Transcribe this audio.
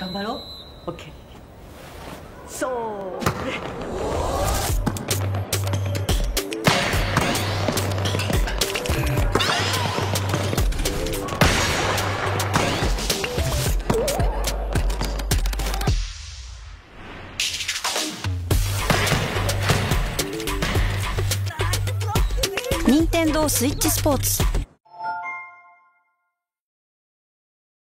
頑張ろう。OK そう任天堂スイッチスポーツ